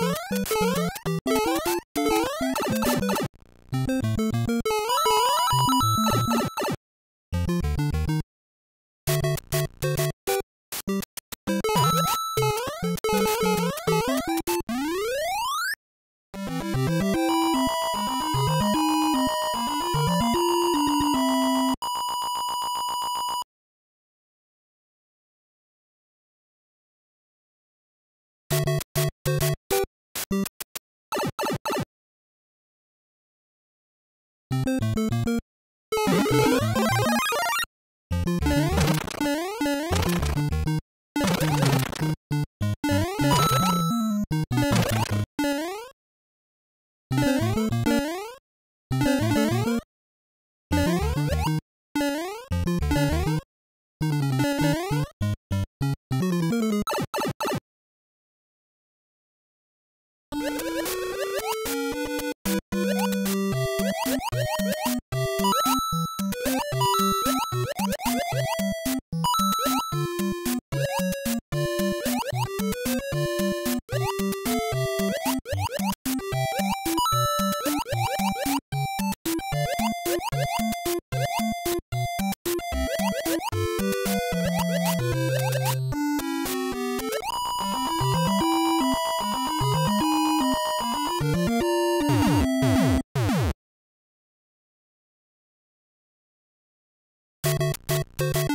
Thank you. Thank you. you